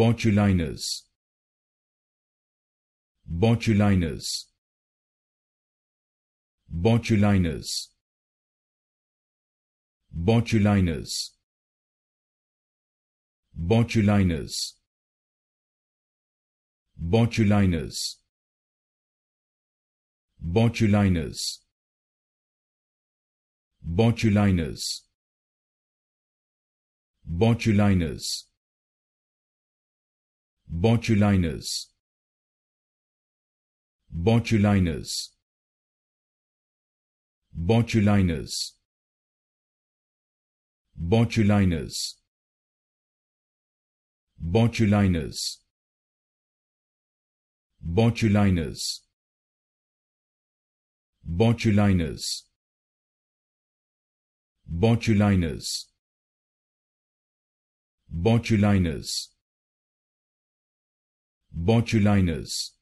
botulinus botulinus botulinus botulinus botulinus botulinus botulinus botulinus botulinus botulinus botulinus botulinus botulinus botulinus botulinus botulinus botulinus botulinus botulinus